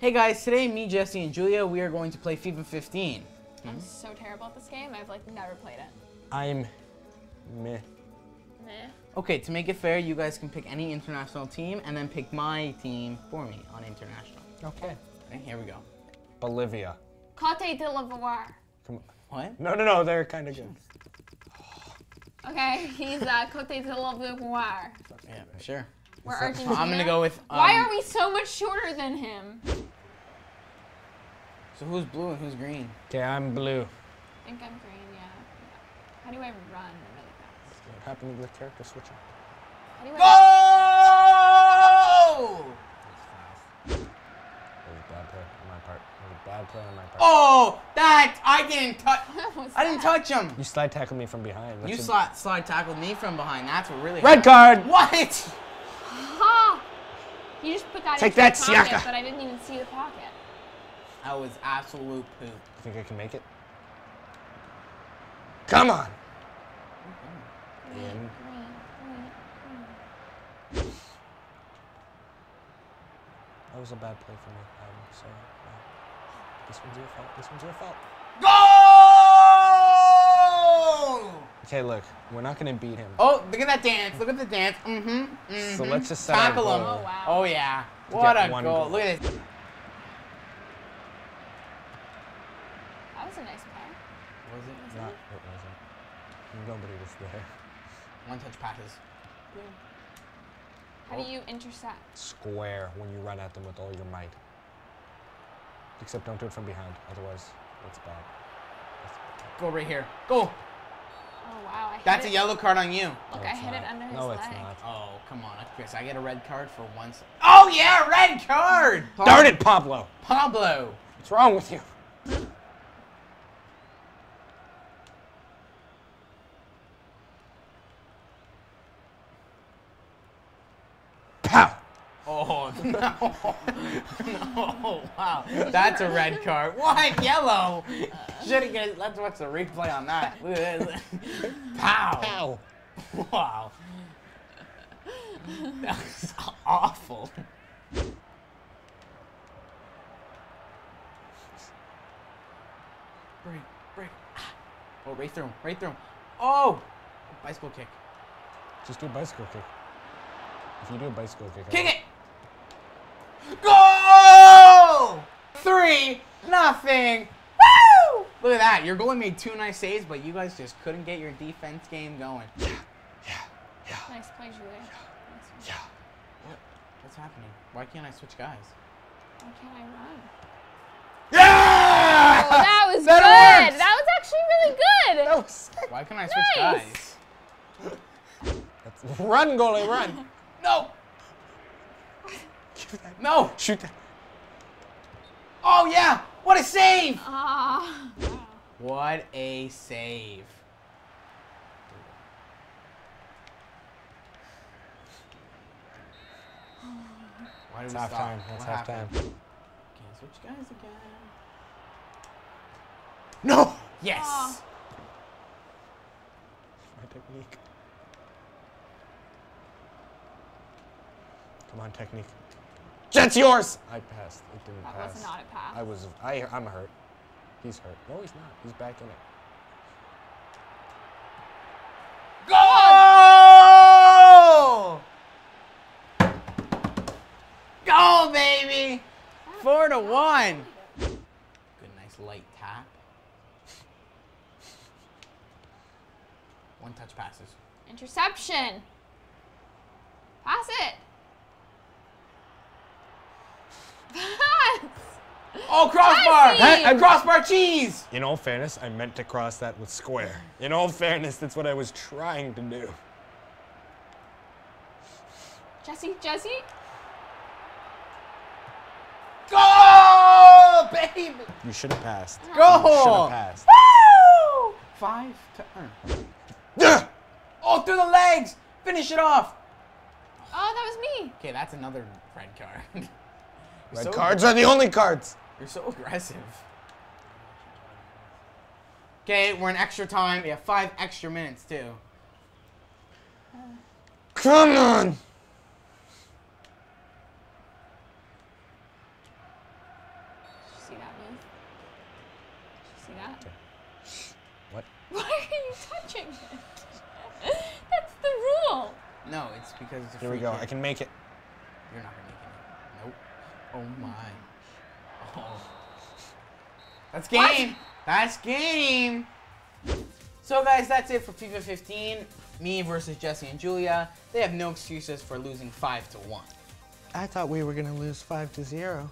Hey guys, today me, Jesse, and Julia, we are going to play FIFA 15. I'm so terrible at this game. I've like never played it. I'm meh. Meh. Okay, to make it fair, you guys can pick any international team and then pick my team for me on international. Okay. Okay, here we go. Bolivia. Cote d'Ivoire. Come on. What? No, no, no. They're kind of good. Okay, he's uh, Cote d'Ivoire. Yeah, sure. We're So, Argentina. I'm gonna go with. Um, Why are we so much shorter than him? So who's blue and who's green? Okay, I'm blue. I think I'm green, yeah. How do I run really fast? What happened with the character switching? How do I? Go! That was a bad play on my part. That was a bad play on my part. Oh, that I didn't touch. I didn't touch him. You slide tackled me from behind. You That's a- slide, slide tackled me from behind. That's what really. Red card. What? Ha! You just put that Take into that, the pocket, Siaka. but I didn't even see the pocket. That was absolute poop. You think I can make it? Come on. Green, Ian. That was a bad play for me. I'm sorry. No. This one's your fault. This one's your fault. Go! Okay, look. We're not gonna beat him. Oh, look at that dance. Look at the dance. Mm-hmm. mm-hmm. So let's just set our tackle him. Oh, wow. Oh yeah. What a one goal. goal. Look at this. That was a nice play. Was it? not it wasn't. Nobody was there. One touch passes. How Oh. do you intercept? Square when you run at them with all your might. Except don't do it from behind. Otherwise, it's bad. That's- Go right here. Go. Oh wow! I hit That's a it. yellow card on you. Look, No, I it's hit it under his No, leg. it's not. Oh, come on, Chris. I get a red card for once. Oh yeah, red card. Darn it, Pablo! Pablo. What's wrong with you? Pow! Oh no. no. Wow. That's a red card. What? Yellow. Should have get. Let's watch the replay on that. Look at this. Pow. Pow! Wow. That was awful. Break, break. Ah. Oh, right through him, right through him. Oh! Bicycle kick. Just do a bicycle kick. If you do a bicycle kick, Kick it! Goal! Three, nothing. Woo! Look at that. Your goalie made two nice saves, but you guys just couldn't get your defense game going. Yeah, yeah, yeah. Nice play, Julie. Nice yeah. What? What's happening? Why can't I switch guys? Why can't I run? Yeah! Oh, that was That good. works. That was actually really good. That was sick. Why can't I switch Nice. guys? Run, goalie, run! No! Give that- No! Shoot that. Oh yeah! What a save! Ah. What a save. Why did It's we half stop? time. That's What half time. Can't switch guys again. No! Yes! Aw. My technique. Come on, technique. Jet's yours! I passed. It didn't That pass. was not a pass. I was. I. I'm hurt. He's hurt. No, he's not. He's back in it. Goal! Goal, baby! Four to one. Good, nice light tap. One touch passes. Interception. Pass it. Pass. Oh, crossbar! Messi! And crossbar cheese! In all fairness, I meant to cross that with square. In all fairness, that's what I was trying to do. Jesse, Jesse. Goal, baby! You should have passed. Uh-huh. You should have passed. Woo! Five to earn. Yeah! Oh, through the legs! Finish it off! Oh, that was me. Okay, that's another red card. Red so- cards are the only cards. You're so aggressive. Okay, we're in extra time. We have five extra minutes, too. Come on! Did you see that move? Did you see that? What? Why are you touching it? That's the rule. No, it's because it's a Here we go. kick. I can make it. You're not gonna make it. Nope. Oh my. That's game. That's game. So guys, that's it for FIFA 15. Me versus Jesse and Julia. They have no excuses for losing five to one. I thought we were gonna lose five to zero.